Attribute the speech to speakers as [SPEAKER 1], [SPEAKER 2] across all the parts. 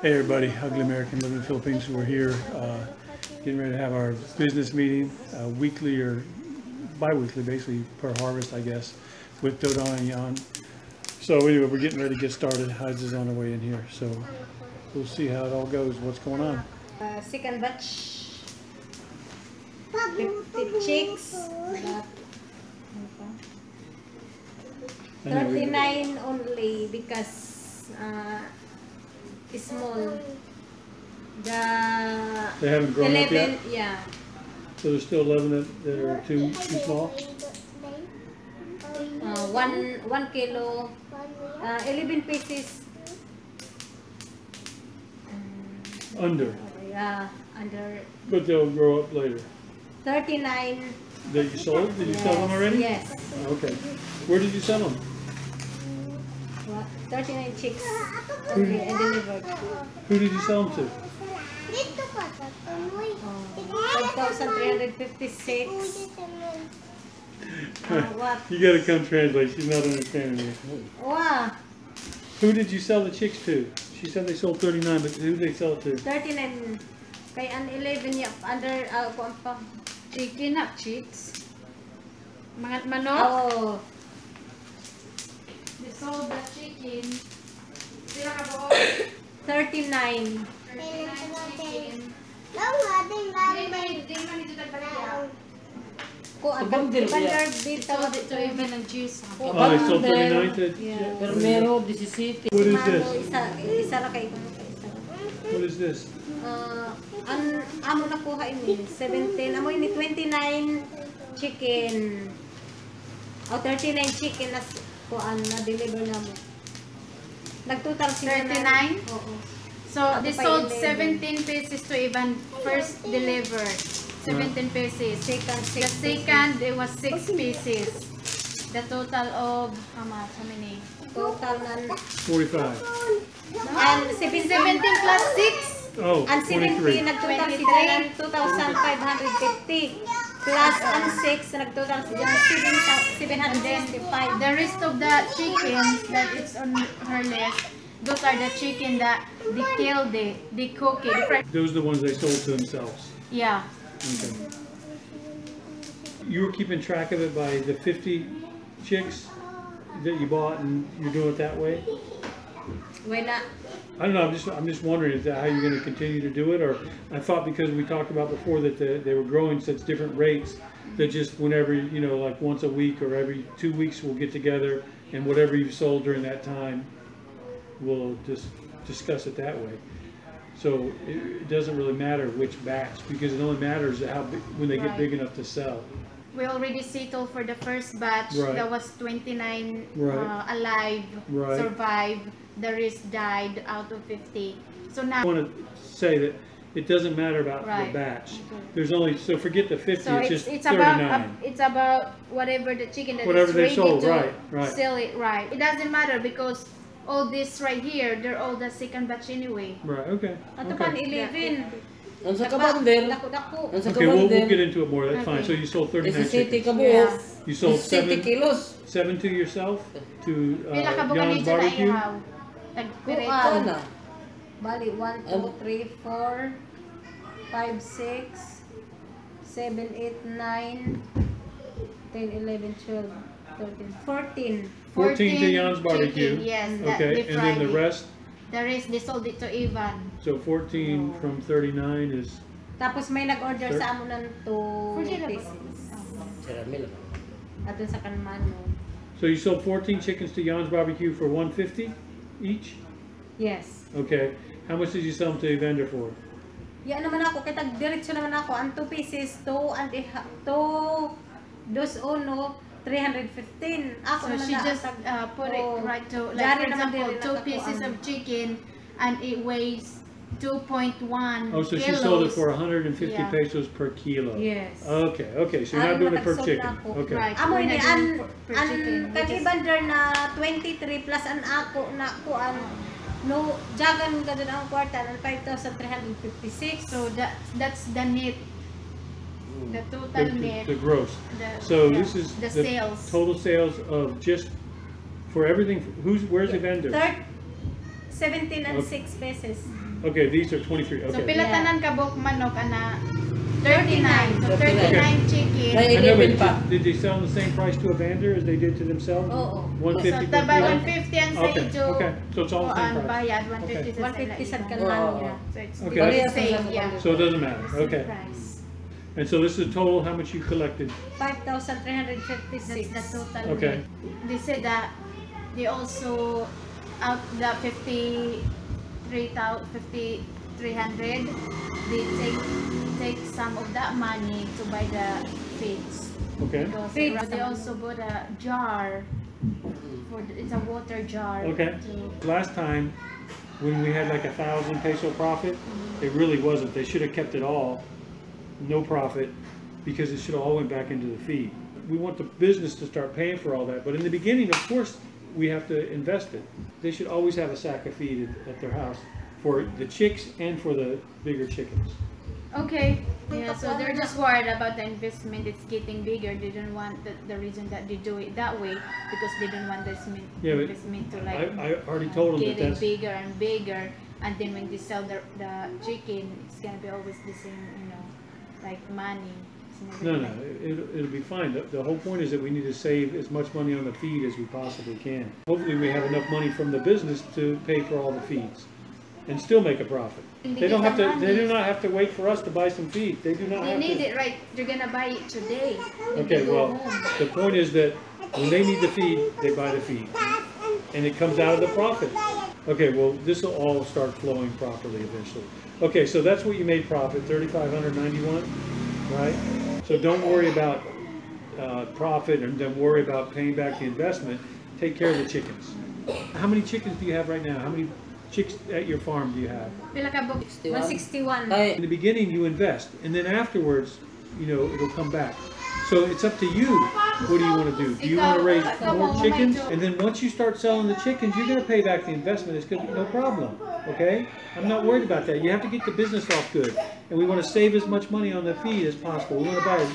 [SPEAKER 1] Hey everybody, Ugly American Living in the Philippines. We're here uh, getting ready to have our business meeting, uh, weekly or bi-weekly, basically per harvest, I guess, with Dodong and Yan. So anyway, we're getting ready to get started. Aiza is on the way in here, so we'll see how it all goes. What's going on?
[SPEAKER 2] Uh, second batch. 50 chicks.
[SPEAKER 1] And then
[SPEAKER 2] 39 only because uh, small. The
[SPEAKER 1] They haven't grown up yet,
[SPEAKER 2] yeah.
[SPEAKER 1] so there's still 11 that, that are too too small.
[SPEAKER 2] Uh, one, one kilo, uh, 11 pieces. Um,
[SPEAKER 1] Under,
[SPEAKER 2] yeah, under
[SPEAKER 1] but they'll grow up later.
[SPEAKER 2] 39.
[SPEAKER 1] That you sold? Did you sell them already?
[SPEAKER 2] Yes.
[SPEAKER 1] Okay. Where did you sell them?
[SPEAKER 2] What? 39 chicks. Okay, I delivered.
[SPEAKER 1] Who did you sell them to?
[SPEAKER 3] Dito ka.
[SPEAKER 2] Uh, 5,356. What?
[SPEAKER 1] You gotta come translate. She's not understanding me.
[SPEAKER 2] Wow,
[SPEAKER 1] Who did you sell the chicks to? She said they sold 39, but who did they sell it to?
[SPEAKER 2] 39. Kay an 11 niya, under, uh, kuwan pa.
[SPEAKER 4] Chicken na chicks. Mga manok.
[SPEAKER 2] Oh,
[SPEAKER 4] They sold the chicken. Sila ka ba?
[SPEAKER 2] 39.
[SPEAKER 4] chicken.
[SPEAKER 3] Lang ating
[SPEAKER 4] Di
[SPEAKER 3] gamay.
[SPEAKER 4] man di man ito tagpalya.
[SPEAKER 2] Kuwan,
[SPEAKER 5] Sa bundle,
[SPEAKER 2] bandar
[SPEAKER 4] They
[SPEAKER 2] dito.
[SPEAKER 4] sold it to even ng cheese.
[SPEAKER 1] Oh, they sold 39 to.
[SPEAKER 2] Yeah.
[SPEAKER 5] Permero, 17.
[SPEAKER 1] What is
[SPEAKER 2] Mano,
[SPEAKER 1] this?
[SPEAKER 2] Isa, isa ra kay kuno kay isa.
[SPEAKER 1] What is this?
[SPEAKER 2] Uh, an amo na kuha ini 17 amo ini 29 chicken oh 39 chicken na kuan na deliver na mo nagtotal sila na
[SPEAKER 4] 39?
[SPEAKER 2] oo
[SPEAKER 4] So,
[SPEAKER 2] Ako
[SPEAKER 4] they sold
[SPEAKER 2] 11.
[SPEAKER 4] 17 pieces to Ivan first delivered. 17 pieces.
[SPEAKER 2] second
[SPEAKER 4] The
[SPEAKER 2] six
[SPEAKER 4] second, it was 6 pieces. The total of, how much? How many?
[SPEAKER 2] total na
[SPEAKER 1] 45.
[SPEAKER 2] and 17
[SPEAKER 4] 17 plus 6?
[SPEAKER 1] Oh,
[SPEAKER 2] and 17
[SPEAKER 1] 23.
[SPEAKER 2] nagtotal sila ng 2,550 plus ang 6 nagtotal sila ng 765
[SPEAKER 4] The rest of the chickens that is on her list, those are the chicken that they killed it, they cook it. Different-
[SPEAKER 1] Those are the ones they sold to themselves.
[SPEAKER 4] Yeah.
[SPEAKER 1] Okay. You were keeping track of it by the 50 chicks that you bought and you're doing it that way?
[SPEAKER 2] wala
[SPEAKER 1] I don't know, I'm just, I'm just wondering, is that how you're gonna continue to do it, or I thought because we talked about before that the, they were growing such different rates, that just whenever, you know, like once a week or every two weeks, we'll get together, and whatever you've sold during that time, we'll just discuss it that way. So it, it doesn't really matter which batch, because it only matters how, big- when they get big enough to sell.
[SPEAKER 4] We already settled for the first batch.
[SPEAKER 1] Right.
[SPEAKER 4] There was 29
[SPEAKER 1] Right.
[SPEAKER 4] uh, alive,
[SPEAKER 1] Right.
[SPEAKER 4] survived. The rest died out of 50. So now,
[SPEAKER 1] I wanna say that it doesn't matter about the
[SPEAKER 4] Right.
[SPEAKER 1] batch. There's only, so forget the fifty,
[SPEAKER 4] so
[SPEAKER 1] it's
[SPEAKER 4] it's
[SPEAKER 1] just
[SPEAKER 4] it's about uh,
[SPEAKER 1] thirty-nine.
[SPEAKER 4] it's about whatever the chicken that is
[SPEAKER 1] Whatever they
[SPEAKER 4] ready
[SPEAKER 1] sold,
[SPEAKER 4] to
[SPEAKER 1] right, right.
[SPEAKER 4] sell it right. It doesn't matter because all this right here, they're all the second batch anyway.
[SPEAKER 1] Right, okay,
[SPEAKER 2] ato kan
[SPEAKER 1] okay.
[SPEAKER 2] 11
[SPEAKER 5] Ang sa kabander,
[SPEAKER 2] dako dako
[SPEAKER 5] ang sa
[SPEAKER 1] Okay, we'll, we'll get
[SPEAKER 5] kabander,
[SPEAKER 1] into it more, that's fine, so you sold thirty-nine
[SPEAKER 5] 17
[SPEAKER 1] chickens.
[SPEAKER 5] kabuos.
[SPEAKER 1] You sold
[SPEAKER 5] 17
[SPEAKER 1] seven,
[SPEAKER 5] kilos.
[SPEAKER 1] seven to yourself, to,
[SPEAKER 4] Pila ka
[SPEAKER 1] uh,
[SPEAKER 4] ba
[SPEAKER 1] John's
[SPEAKER 4] ganito na
[SPEAKER 1] Barbecue?
[SPEAKER 4] ihaw? Nagpireto.
[SPEAKER 2] Kuan.
[SPEAKER 5] Ano?
[SPEAKER 2] Bali, 1, 2, 3, 4, 5, 6, 7, 8, 9, 10, 11, 12, 13, 14.
[SPEAKER 1] Fourteen to John's Barbecue.
[SPEAKER 4] chicken, yes, that
[SPEAKER 1] Okay, and then the
[SPEAKER 4] it.
[SPEAKER 1] rest,
[SPEAKER 4] The rest, they sold it to Ivan.
[SPEAKER 1] so fourteen
[SPEAKER 4] Oh.
[SPEAKER 1] from thirty-nine is,
[SPEAKER 2] Tapos may nag-order sa amo ng 2
[SPEAKER 4] Forty
[SPEAKER 2] pieces.
[SPEAKER 5] Sarami lang.
[SPEAKER 2] Ato sa kanmano.
[SPEAKER 1] so you sold fourteen chickens to John's Barbecue for one fifty each?
[SPEAKER 2] Yes.
[SPEAKER 1] Okay, how much did you sell them to a vendor for?
[SPEAKER 2] Yan naman ako, kaya tag-diretso naman ako. Ang 2 pieces, 2 and a half, 2, dos uno, 315. Ako
[SPEAKER 4] So she just uh, put
[SPEAKER 2] Oh.
[SPEAKER 4] it right to, like for example, two pieces of chicken and it weighs 2.1
[SPEAKER 1] Oh, so she sold it for hundred and fifty
[SPEAKER 4] Yeah.
[SPEAKER 1] pesos per kilo?
[SPEAKER 2] Yes.
[SPEAKER 1] Okay, okay, so you're not doing it per chicken,
[SPEAKER 2] ako.
[SPEAKER 1] okay.
[SPEAKER 4] Right.
[SPEAKER 2] Amo
[SPEAKER 4] We're
[SPEAKER 2] ini
[SPEAKER 4] not
[SPEAKER 2] an
[SPEAKER 4] doing per- per
[SPEAKER 2] an
[SPEAKER 4] chicken. We
[SPEAKER 2] kani
[SPEAKER 4] just-
[SPEAKER 2] bandar na 23 plus an ako na kuan no jagan gadon ang kwarta ng 5,356.
[SPEAKER 4] So that that's the net, Mm. the total
[SPEAKER 1] The, the-
[SPEAKER 4] net.
[SPEAKER 1] the gross.
[SPEAKER 4] the,
[SPEAKER 1] So
[SPEAKER 4] yeah,
[SPEAKER 1] this is
[SPEAKER 4] the,
[SPEAKER 1] the
[SPEAKER 4] sales.
[SPEAKER 1] total sales of just, for everything, who's, where's the vendor?
[SPEAKER 2] Third 17 and
[SPEAKER 1] Okay.
[SPEAKER 2] 6 pesos.
[SPEAKER 1] Okay, these are twenty-three,
[SPEAKER 4] So
[SPEAKER 1] okay.
[SPEAKER 4] pila
[SPEAKER 2] Yeah.
[SPEAKER 4] tanan ka bok manok ana 39. So
[SPEAKER 5] 39.
[SPEAKER 4] 39 chicken.
[SPEAKER 1] Know, but did they sell the same price to a vendor as they did to themselves?
[SPEAKER 2] Oo.
[SPEAKER 1] One
[SPEAKER 4] So
[SPEAKER 1] fifty per
[SPEAKER 4] taba
[SPEAKER 1] kilo?
[SPEAKER 4] 150 ang sa
[SPEAKER 1] Okay,
[SPEAKER 4] ijo.
[SPEAKER 1] okay, so it's all the oh,
[SPEAKER 4] same
[SPEAKER 1] price.
[SPEAKER 4] bayad 150 sa
[SPEAKER 2] 150 sad
[SPEAKER 4] sila.
[SPEAKER 2] kanan
[SPEAKER 5] Oo.
[SPEAKER 2] niya.
[SPEAKER 4] So it's
[SPEAKER 1] Okay.
[SPEAKER 4] the same, yeah.
[SPEAKER 1] So it doesn't matter,
[SPEAKER 4] Same
[SPEAKER 1] okay.
[SPEAKER 4] price.
[SPEAKER 1] And so this is the total, how much you collected?
[SPEAKER 2] 5,356.
[SPEAKER 4] That's the total.
[SPEAKER 1] Okay.
[SPEAKER 4] They said that they also out the 53,000 5300 they take take some of that money to buy the feeds.
[SPEAKER 1] Okay,
[SPEAKER 4] Because
[SPEAKER 2] Feeds.
[SPEAKER 4] they also bought a jar for the, it's a water jar.
[SPEAKER 1] Okay.
[SPEAKER 4] To,
[SPEAKER 1] last time, when we had like a thousand peso profit, mm-hmm. it really wasn't, they should have kept it all, no profit, because it should have all went back into the feed. We want the business to start paying for all that, but in the beginning, of course, we have to invest it. They should always have a sack of feed at, at their house for the chicks and for the bigger chickens.
[SPEAKER 4] okay. Yeah, so they're just worried about the investment. It's getting bigger. They don't want the, the reason that they do it that way because they don't want the investment,
[SPEAKER 1] Yeah,
[SPEAKER 4] investment to like
[SPEAKER 1] I already told them
[SPEAKER 4] getting
[SPEAKER 1] that's,
[SPEAKER 4] bigger and bigger and then when they sell the, the chicken it's gonna be always the same you know money
[SPEAKER 1] no, no,
[SPEAKER 4] like-
[SPEAKER 1] it, it'll be fine. The, the whole point is that we need to save as much money on the feed as we possibly can. Hopefully, we have enough money from the business to pay for all the feeds and still make a profit. They don't have to, they do not have to wait for us to buy some feed. They do not
[SPEAKER 4] they need
[SPEAKER 1] to.
[SPEAKER 4] it right they're gonna buy it today
[SPEAKER 1] Okay, well,
[SPEAKER 4] home.
[SPEAKER 1] the point is that when they need the feed, they buy the feed. And it comes out of the profit. Okay, well, this will all start flowing properly eventually. Okay, so that's what you made profit, thirty-five hundred ninety-one, right? So don't worry about, uh, profit and don't worry about paying back the investment. Take care of the chickens. How many chickens do you have right now? How many chicks at your farm do you have?
[SPEAKER 4] Pila ka book?
[SPEAKER 2] 161.
[SPEAKER 1] In the beginning, you invest, and then afterwards, you know, it'll come back. So it's up to you. What do you want to do? Do you want to raise more chickens? And then once you start selling the chickens, you're going to pay back the investment. It's going to be no problem. Okay? I'm not worried about that. You have to get the business off good, and we want to save as much money on the feed as possible. We want to buy as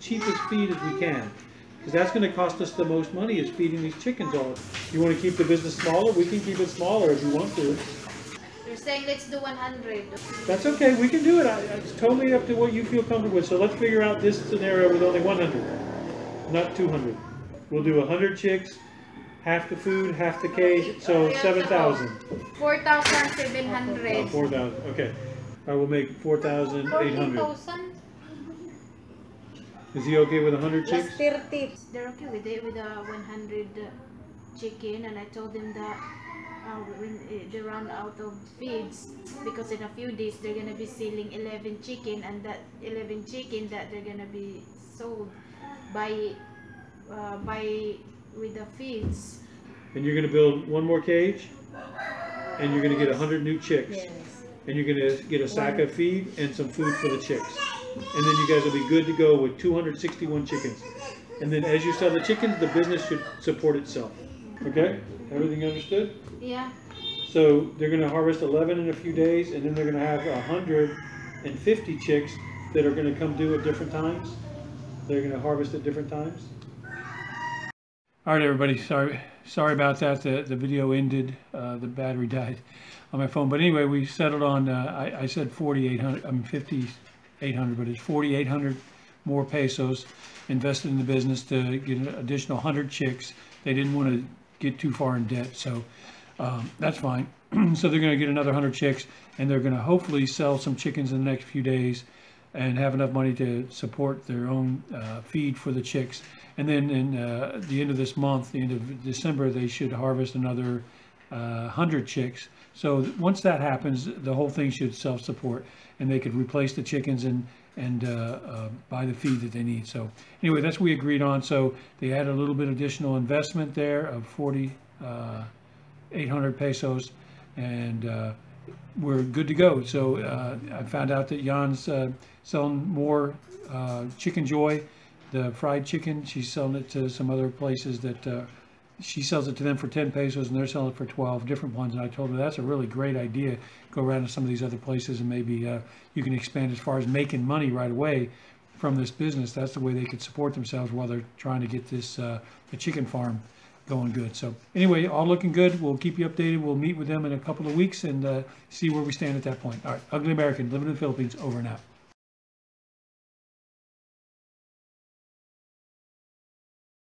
[SPEAKER 1] cheapest feed as we can. Because that's going to cost us the most money is feeding these chickens all. You want to keep the business smaller? We can keep it smaller if you want to.
[SPEAKER 4] They're saying let's do 100.
[SPEAKER 1] That's okay, we can do it, I- it's totally up to what you feel comfortable with, so let's figure out this scenario with only one hundred, not two hundred. We'll do hundred chicks, half the food, half the cage, so seven thousand.
[SPEAKER 4] 4,700.
[SPEAKER 1] Four thousand, okay. I will make four thousand eight hundred.
[SPEAKER 2] 14,000
[SPEAKER 1] Is he okay with hundred chicks?
[SPEAKER 2] 30.
[SPEAKER 4] They're okay with it with uh, the 100 chicken and I told them that uh, when uh, they run out of feeds because in a few days they're gonna be selling 11 chicken and that 11 chicken that they're gonna be sold by uh, by with the feeds
[SPEAKER 1] And you're gonna build one more cage, and you're gonna get hundred new chicks.
[SPEAKER 2] Yes.
[SPEAKER 1] And you're gonna get a sack of feed and some food for the chicks. And then you guys will be good to go with two hundred sixty-one chickens. And then as you sell the chickens, the business should support itself. Okay? Everything understood?
[SPEAKER 4] yeah
[SPEAKER 1] So they're gonna harvest eleven in a few days, and then they're gonna have hundred and fifty chicks that are gonna come due at different times. They're gonna harvest at different times. All right, everybody, sorry, sorry about that. The, the video ended, uh, the battery died on my phone. But anyway, we settled on, uh, I, I said forty-eight hundred, I'm fifty-eight hundred, but it's forty-eight hundred more pesos invested in the business to get an additional hundred chicks. They didn't want to get too far in debt, so, um, that's fine. So they're gonna get another hundred chicks, and they're gonna hopefully sell some chickens in the next few days and have enough money to support their own uh, feed for the chicks. And then in uh, the end of this month, the end of December, they should harvest another uh, 100 chicks. So once that happens, the whole thing should self-support, and they could replace the chickens and and uh, uh, buy the feed that they need. So anyway, that's what we agreed on. So they had a little bit additional investment there of 40, uh, 800 pesos, and uh, we're good to go. So uh, I found out that Yan's uh, selling more Chicken Joy, the fried chicken. She's selling it to some other places that she sells it to them for 10 pesos and they're selling it for 12 different ones. And I told her that's a really great idea. Go around to some of these other places and maybe uh, you can expand as far as making money right away from this business. That's the way they could support themselves while they're trying to get this uh, the chicken farm going good. So anyway, all looking good. We'll keep you updated. We'll meet with them in a couple of weeks and uh, see where we stand at that point. All right, Ugly American, living in the Philippines, over and out.